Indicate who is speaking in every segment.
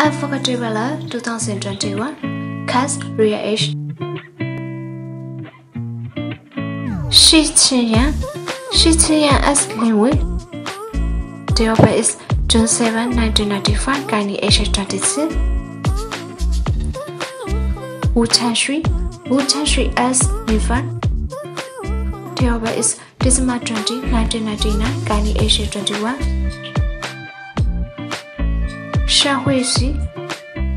Speaker 1: Africa Traveler 2021 Cast Reaction. Age Shi Qing Yan Shi Qing Yan S. Linwood Deopa is June 7, 1995, kindly age 26 Wu Chen Xu Wu Chen Xu S. Nifan Deopa is December 20, 1999, kindly age 21 Sha Huixi,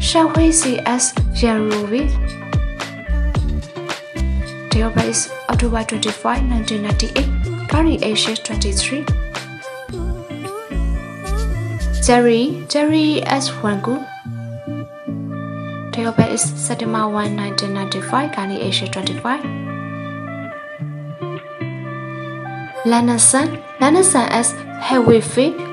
Speaker 1: Sheng Hui Zi as Yaruvi. Opera is October 25, 1998, Gyni age 23. Jerry, Jerry S. Wangu. Birth is September 1, 1995, Ghani Asia 25. Lennon Sun, Lanasan S. Hewifi.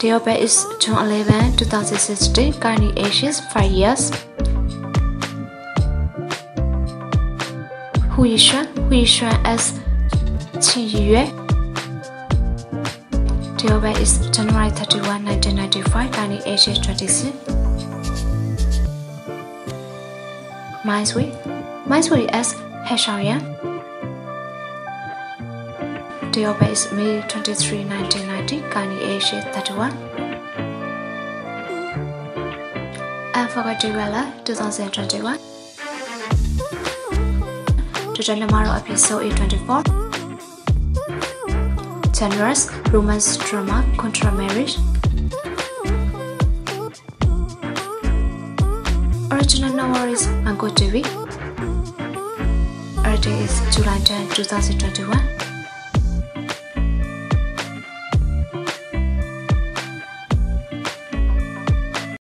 Speaker 1: Date of birth is June 11, 2016, Ghani Asia 5 years. Hu Yi Xuan, Hu Yi Xuan S. Qin Yue. Date of birth is January 31, 1995, Ghani age 26. Miles Wei, Minesway is He Xiaoyan. Date of birth May 23, 1990, Ghani age 31. Unforgettable 2021. Today tomorrow episode 24. generous romance drama contra marriage. Original novel is Mango TV. Day is July 10, 2021.